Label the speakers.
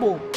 Speaker 1: acabou.